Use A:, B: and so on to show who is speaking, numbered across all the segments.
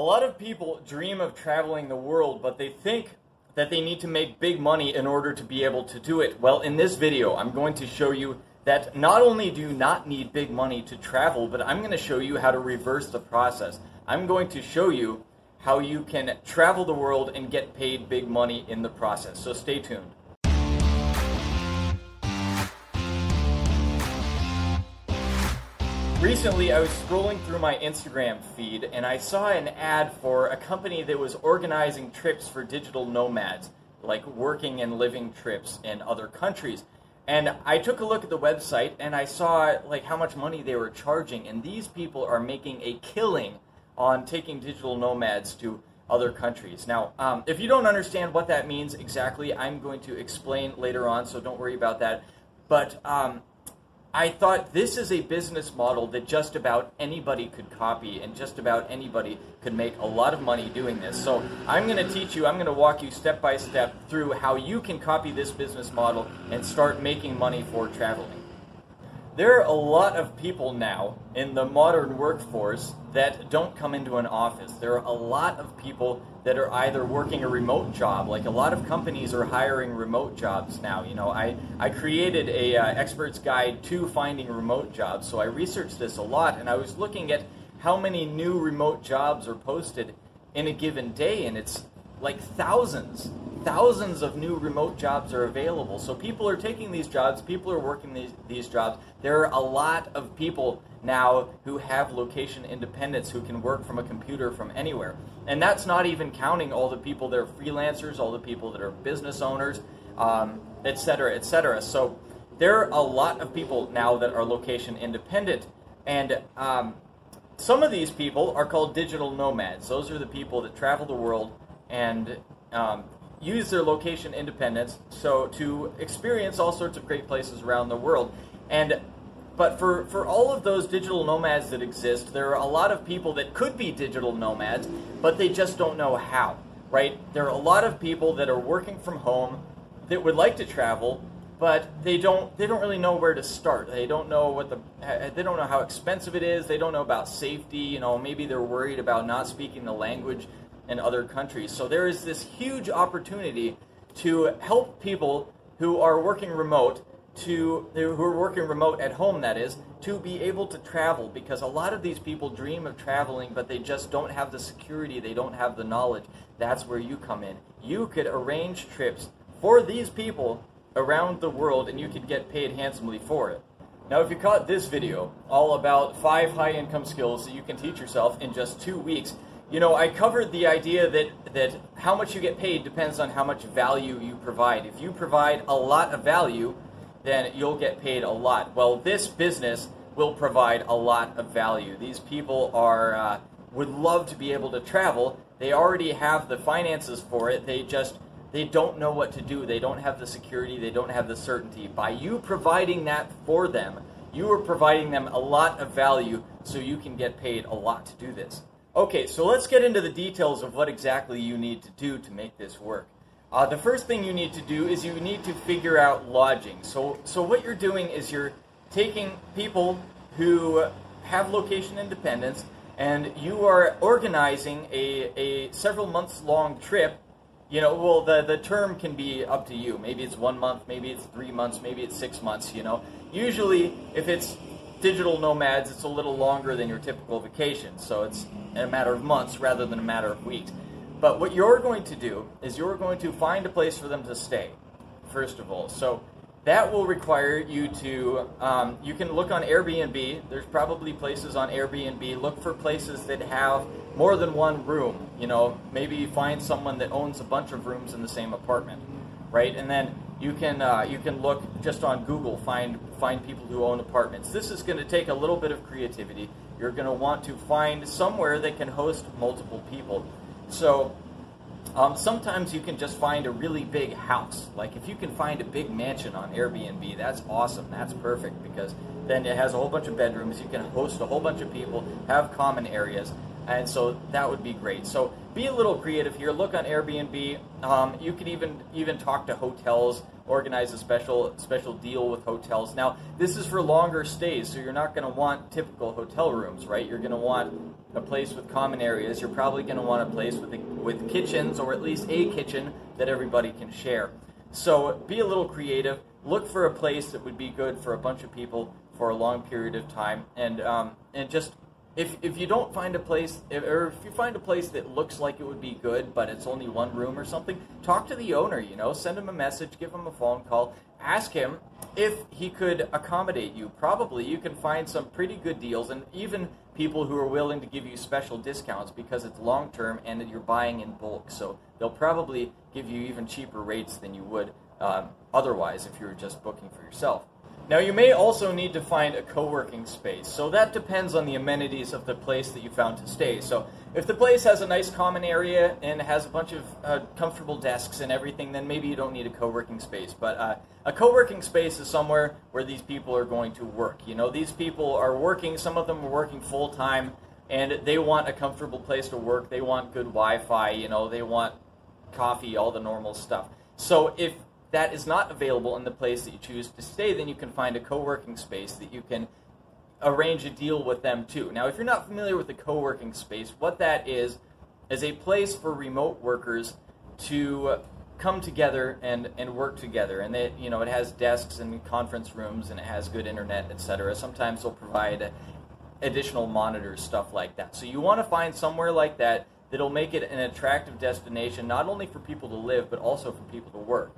A: A lot of people dream of traveling the world, but they think that they need to make big money in order to be able to do it. Well, in this video, I'm going to show you that not only do you not need big money to travel, but I'm going to show you how to reverse the process. I'm going to show you how you can travel the world and get paid big money in the process. So stay tuned. Recently, I was scrolling through my Instagram feed and I saw an ad for a company that was organizing trips for digital nomads, like working and living trips in other countries. And I took a look at the website and I saw like how much money they were charging and these people are making a killing on taking digital nomads to other countries. Now, um, if you don't understand what that means exactly, I'm going to explain later on, so don't worry about that. But um, I thought this is a business model that just about anybody could copy and just about anybody could make a lot of money doing this. So I'm going to teach you, I'm going to walk you step by step through how you can copy this business model and start making money for traveling. There are a lot of people now in the modern workforce that don't come into an office. There are a lot of people that are either working a remote job. Like a lot of companies are hiring remote jobs now. You know, I, I created a uh, expert's guide to finding remote jobs. So I researched this a lot and I was looking at how many new remote jobs are posted in a given day and it's like thousands thousands of new remote jobs are available. So people are taking these jobs, people are working these, these jobs. There are a lot of people now who have location independence who can work from a computer from anywhere. And that's not even counting all the people that are freelancers, all the people that are business owners, um, et cetera, et cetera. So there are a lot of people now that are location independent. And um, some of these people are called digital nomads. Those are the people that travel the world and um, use their location independence so to experience all sorts of great places around the world. And but for, for all of those digital nomads that exist there are a lot of people that could be digital nomads but they just don't know how right? There are a lot of people that are working from home that would like to travel but they don't they don't really know where to start. They don't know what the eh, they don't know how expensive it is. They don't know about safety. You know maybe they're worried about not speaking the language in other countries. So there is this huge opportunity to help people who are working remote to who are working remote at home that is to be able to travel because a lot of these people dream of traveling but they just don't have the security they don't have the knowledge. That's where you come in. You could arrange trips for these people around the world and you could get paid handsomely for it. Now if you caught this video all about five high income skills that you can teach yourself in just two weeks you know, I covered the idea that, that how much you get paid depends on how much value you provide. If you provide a lot of value, then you'll get paid a lot. Well, this business will provide a lot of value. These people are uh, would love to be able to travel. They already have the finances for it. They just they don't know what to do. They don't have the security. They don't have the certainty. By you providing that for them, you are providing them a lot of value so you can get paid a lot to do this. Okay, so let's get into the details of what exactly you need to do to make this work. Uh, the first thing you need to do is you need to figure out lodging. So, so what you're doing is you're taking people who have location independence and you are organizing a, a several months long trip. You know, well, the, the term can be up to you. Maybe it's one month, maybe it's three months, maybe it's six months, you know. Usually, if it's digital nomads, it's a little longer than your typical vacation. So it's a matter of months rather than a matter of weeks. But what you're going to do is you're going to find a place for them to stay, first of all. So that will require you to, um, you can look on Airbnb. There's probably places on Airbnb. Look for places that have more than one room. You know, maybe find someone that owns a bunch of rooms in the same apartment, right? And then you can uh, you can look just on Google find find people who own apartments. This is going to take a little bit of creativity. You're going to want to find somewhere that can host multiple people. So um, sometimes you can just find a really big house. Like if you can find a big mansion on Airbnb, that's awesome. That's perfect because then it has a whole bunch of bedrooms. You can host a whole bunch of people, have common areas. And so that would be great. So be a little creative here. Look on Airbnb. Um, you could even even talk to hotels, organize a special special deal with hotels. Now this is for longer stays, so you're not going to want typical hotel rooms, right? You're going to want a place with common areas. You're probably going to want a place with a, with kitchens or at least a kitchen that everybody can share. So be a little creative. Look for a place that would be good for a bunch of people for a long period of time, and um, and just if if you don't find a place, if, or if you find a place that looks like it would be good, but it's only one room or something, talk to the owner. You know, send him a message, give him a phone call, ask him if he could accommodate you. Probably you can find some pretty good deals, and even people who are willing to give you special discounts because it's long term and you're buying in bulk. So they'll probably give you even cheaper rates than you would um, otherwise if you were just booking for yourself. Now, you may also need to find a co working space, so that depends on the amenities of the place that you found to stay. So, if the place has a nice common area and has a bunch of uh, comfortable desks and everything, then maybe you don't need a co working space. But uh, a co working space is somewhere where these people are going to work. You know, these people are working, some of them are working full time, and they want a comfortable place to work. They want good Wi Fi, you know, they want coffee, all the normal stuff. So, if that is not available in the place that you choose to stay, then you can find a co-working space that you can arrange a deal with them too. Now, if you're not familiar with the co-working space, what that is is a place for remote workers to come together and, and work together. And it, you know, it has desks and conference rooms and it has good internet, etc. Sometimes they'll provide additional monitors, stuff like that. So you want to find somewhere like that that'll make it an attractive destination, not only for people to live, but also for people to work.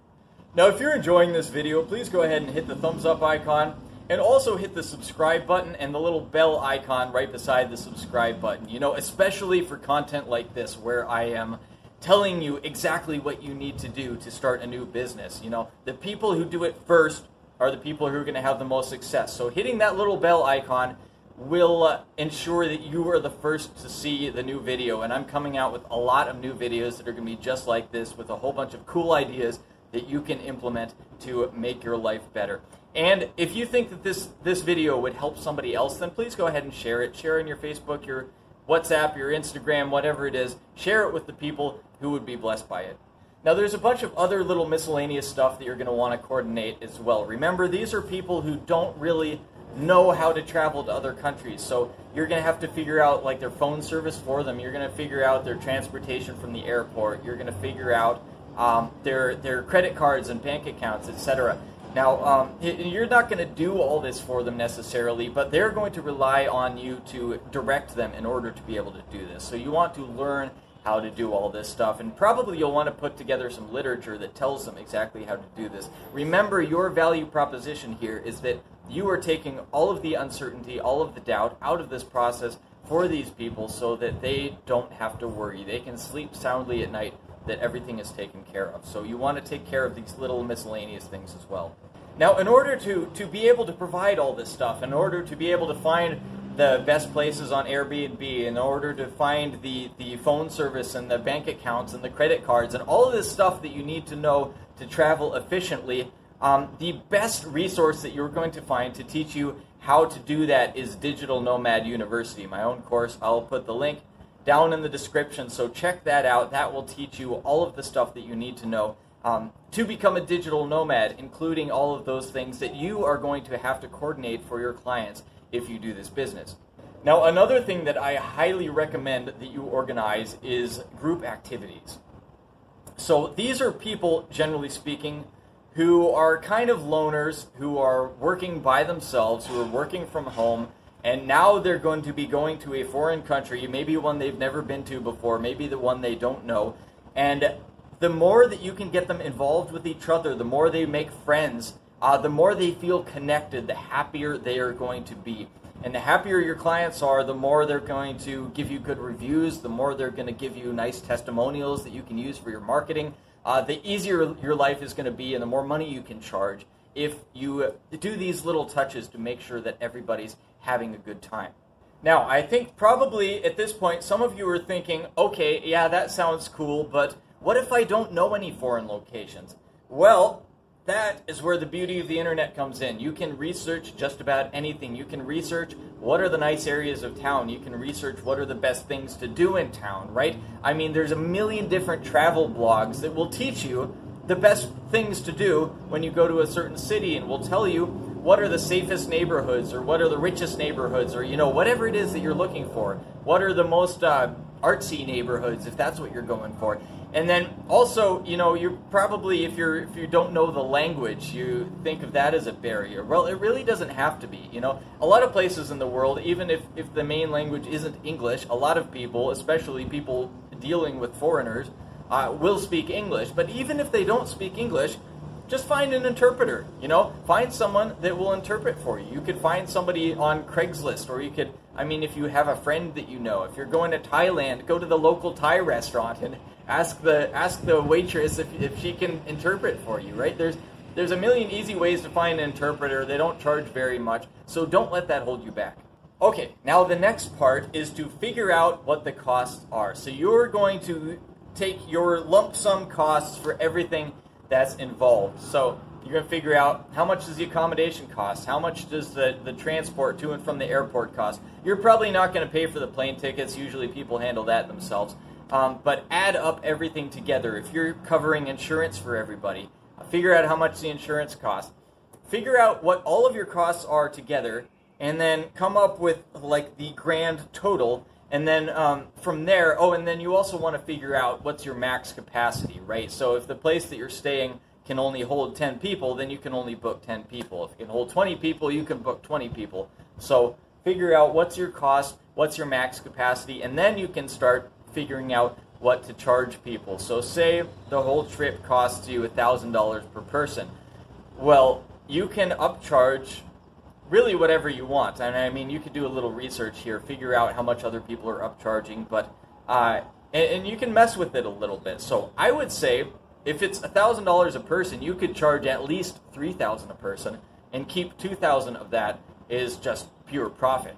A: Now, if you're enjoying this video, please go ahead and hit the thumbs up icon and also hit the subscribe button and the little bell icon right beside the subscribe button. You know, especially for content like this where I am telling you exactly what you need to do to start a new business. You know, the people who do it first are the people who are going to have the most success. So hitting that little bell icon will uh, ensure that you are the first to see the new video. And I'm coming out with a lot of new videos that are going to be just like this with a whole bunch of cool ideas that you can implement to make your life better. And if you think that this this video would help somebody else, then please go ahead and share it. Share it in your Facebook, your WhatsApp, your Instagram, whatever it is. Share it with the people who would be blessed by it. Now, there's a bunch of other little miscellaneous stuff that you're going to want to coordinate as well. Remember, these are people who don't really know how to travel to other countries. So you're going to have to figure out like their phone service for them. You're going to figure out their transportation from the airport. You're going to figure out um, their their credit cards and bank accounts, etc. Now, um, you're not going to do all this for them necessarily, but they're going to rely on you to direct them in order to be able to do this. So you want to learn how to do all this stuff, and probably you'll want to put together some literature that tells them exactly how to do this. Remember, your value proposition here is that you are taking all of the uncertainty, all of the doubt out of this process for these people so that they don't have to worry. They can sleep soundly at night that everything is taken care of. So you want to take care of these little miscellaneous things as well. Now, in order to, to be able to provide all this stuff, in order to be able to find the best places on Airbnb, in order to find the, the phone service and the bank accounts and the credit cards and all of this stuff that you need to know to travel efficiently, um, the best resource that you're going to find to teach you how to do that is Digital Nomad University, my own course. I'll put the link down in the description. So check that out. That will teach you all of the stuff that you need to know um, to become a digital nomad, including all of those things that you are going to have to coordinate for your clients if you do this business. Now, another thing that I highly recommend that you organize is group activities. So these are people, generally speaking, who are kind of loners, who are working by themselves, who are working from home, and now they're going to be going to a foreign country, maybe one they've never been to before, maybe the one they don't know. And the more that you can get them involved with each other, the more they make friends, uh, the more they feel connected, the happier they are going to be. And the happier your clients are, the more they're going to give you good reviews, the more they're going to give you nice testimonials that you can use for your marketing. Uh, the easier your life is going to be, and the more money you can charge if you do these little touches to make sure that everybody's having a good time. Now, I think probably at this point, some of you are thinking, okay, yeah, that sounds cool, but what if I don't know any foreign locations? Well, that is where the beauty of the internet comes in. You can research just about anything. You can research what are the nice areas of town. You can research what are the best things to do in town, right? I mean, there's a million different travel blogs that will teach you the best things to do when you go to a certain city and will tell you what are the safest neighborhoods or what are the richest neighborhoods or you know whatever it is that you're looking for. What are the most uh, artsy neighborhoods if that's what you're going for. And then also you know you're probably if you're if you don't know the language you think of that as a barrier. Well it really doesn't have to be you know. A lot of places in the world even if if the main language isn't english a lot of people especially people dealing with foreigners uh, will speak english. But even if they don't speak english just find an interpreter. You know, find someone that will interpret for you. You could find somebody on Craigslist, or you could, I mean, if you have a friend that you know, if you're going to Thailand, go to the local Thai restaurant and ask the ask the waitress if, if she can interpret for you. Right? There's there's a million easy ways to find an interpreter. They don't charge very much, so don't let that hold you back. Okay, now the next part is to figure out what the costs are. So you're going to take your lump sum costs for everything that's involved. So you're going to figure out how much does the accommodation cost? How much does the, the transport to and from the airport cost? You're probably not going to pay for the plane tickets. Usually people handle that themselves. Um, but add up everything together. If you're covering insurance for everybody, figure out how much the insurance costs. Figure out what all of your costs are together, and then come up with like the grand total and then um, from there, oh, and then you also want to figure out what's your max capacity, right? So if the place that you're staying can only hold 10 people, then you can only book 10 people. If it can hold 20 people, you can book 20 people. So figure out what's your cost, what's your max capacity, and then you can start figuring out what to charge people. So say the whole trip costs you $1,000 per person. Well, you can upcharge really whatever you want. And I mean, you could do a little research here, figure out how much other people are upcharging, but uh, and, and you can mess with it a little bit. So I would say if it's thousand dollars a person, you could charge at least three thousand a person, and keep two thousand of that is just pure profit,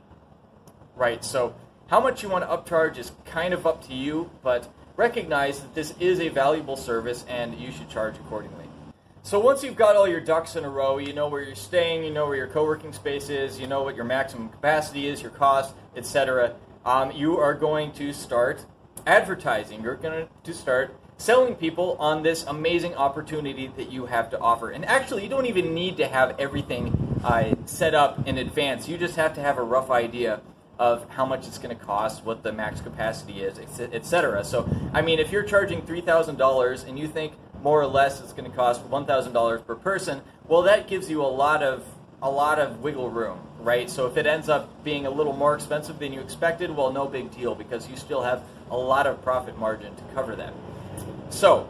A: right? So how much you want to upcharge is kind of up to you, but recognize that this is a valuable service and you should charge accordingly. So once you've got all your ducks in a row, you know where you're staying, you know where your co-working space is, you know what your maximum capacity is, your cost, etc. Um, you are going to start advertising. You're going to start selling people on this amazing opportunity that you have to offer. And actually, you don't even need to have everything uh, set up in advance. You just have to have a rough idea of how much it's going to cost, what the max capacity is, etc. So, I mean, if you're charging $3,000 and you think more or less it's going to cost $1,000 per person, well, that gives you a lot of a lot of wiggle room, right? So if it ends up being a little more expensive than you expected, well, no big deal because you still have a lot of profit margin to cover that. So,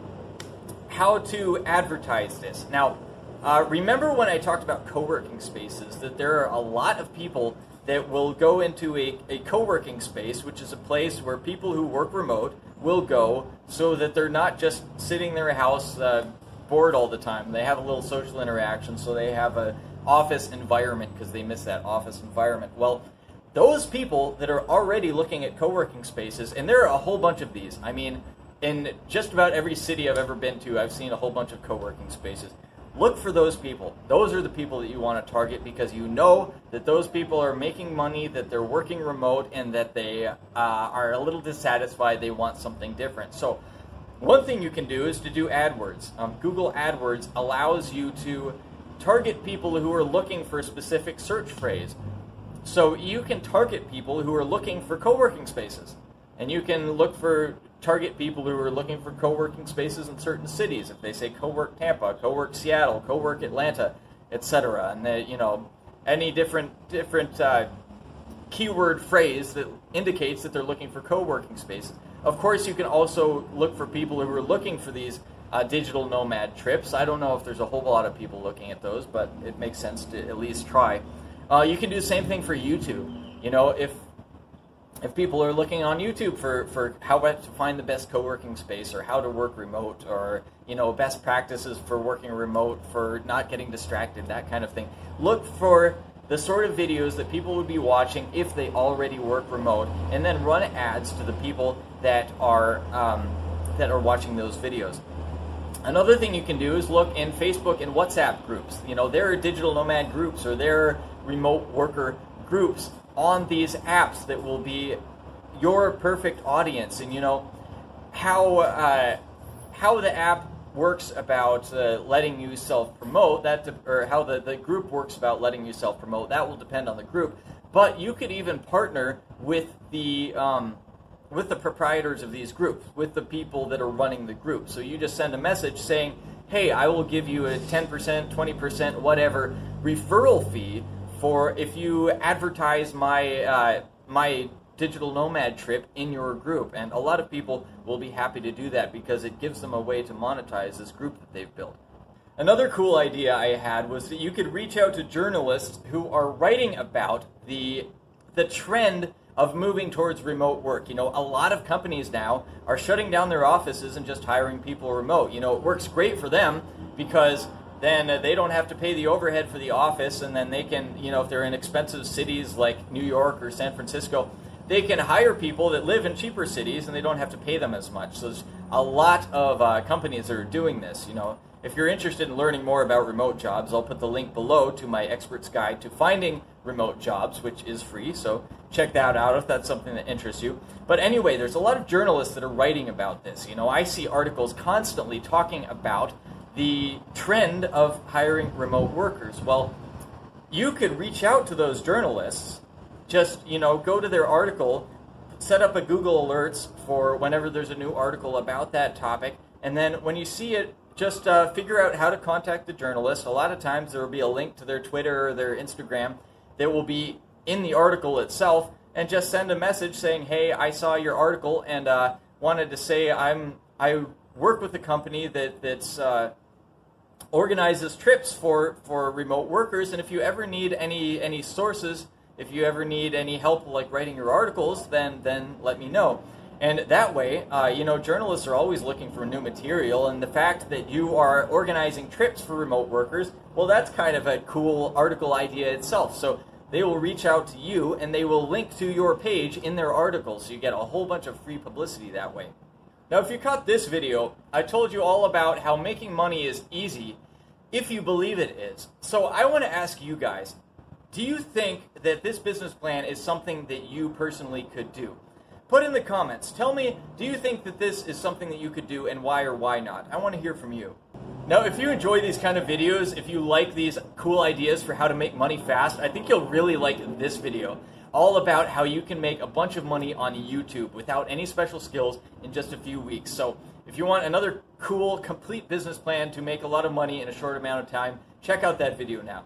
A: how to advertise this? Now, uh, remember when I talked about co-working spaces that there are a lot of people that will go into a, a co-working space, which is a place where people who work remote will go so that they're not just sitting in their house uh, bored all the time. They have a little social interaction, so they have a office environment because they miss that office environment. Well, those people that are already looking at co-working spaces, and there are a whole bunch of these. I mean, in just about every city I've ever been to, I've seen a whole bunch of co-working spaces look for those people. Those are the people that you want to target because you know that those people are making money, that they're working remote, and that they uh, are a little dissatisfied. They want something different. So, one thing you can do is to do AdWords. Um, Google AdWords allows you to target people who are looking for a specific search phrase. So, you can target people who are looking for co working spaces. And you can look for target people who are looking for co-working spaces in certain cities. If they say co-work Tampa, co-work Seattle, co-work Atlanta, etc., and they, you know, any different different uh, keyword phrase that indicates that they're looking for co-working spaces. Of course, you can also look for people who are looking for these uh, digital nomad trips. I don't know if there's a whole lot of people looking at those, but it makes sense to at least try. Uh, you can do the same thing for YouTube. You know, if if people are looking on YouTube for, for how to find the best co-working space or how to work remote or you know best practices for working remote for not getting distracted that kind of thing look for the sort of videos that people would be watching if they already work remote and then run ads to the people that are um, that are watching those videos Another thing you can do is look in Facebook and WhatsApp groups. You know, there are digital nomad groups or there are remote worker groups on these apps that will be your perfect audience. And you know how uh, how the app works about uh, letting you self promote that, de- or how the, the group works about letting you self promote. That will depend on the group. But you could even partner with the um, with the proprietors of these groups, with the people that are running the group. So you just send a message saying, "Hey, I will give you a 10%, 20%, whatever referral fee for if you advertise my uh, my digital nomad trip in your group." And a lot of people will be happy to do that because it gives them a way to monetize this group that they've built. Another cool idea I had was that you could reach out to journalists who are writing about the the trend of moving towards remote work. You know, a lot of companies now are shutting down their offices and just hiring people remote. You know, it works great for them because then uh, they don't have to pay the overhead for the office and then they can, you know, if they're in expensive cities like New York or San Francisco, they can hire people that live in cheaper cities and they don't have to pay them as much. So there's a lot of uh, companies that are doing this, you know. If you're interested in learning more about remote jobs, I'll put the link below to my expert's guide to finding remote jobs, which is free. So check that out if that's something that interests you. But anyway, there's a lot of journalists that are writing about this. You know, I see articles constantly talking about the trend of hiring remote workers. Well, you could reach out to those journalists, just, you know, go to their article, set up a Google alerts for whenever there's a new article about that topic, and then when you see it, just uh, figure out how to contact the journalist. A lot of times there will be a link to their Twitter or their Instagram that will be in the article itself, and just send a message saying, "Hey, I saw your article and uh, wanted to say I'm I work with a company that that's uh, organizes trips for for remote workers, and if you ever need any any sources, if you ever need any help like writing your articles, then then let me know." And that way, uh, you know, journalists are always looking for new material, and the fact that you are organizing trips for remote workers, well, that's kind of a cool article idea itself. So they will reach out to you and they will link to your page in their article, so you get a whole bunch of free publicity that way. Now, if you caught this video, I told you all about how making money is easy if you believe it is. So I want to ask you guys do you think that this business plan is something that you personally could do? Put in the comments. Tell me, do you think that this is something that you could do and why or why not? I want to hear from you. Now, if you enjoy these kind of videos, if you like these cool ideas for how to make money fast, I think you'll really like this video. All about how you can make a bunch of money on YouTube without any special skills in just a few weeks. So, if you want another cool, complete business plan to make a lot of money in a short amount of time, check out that video now.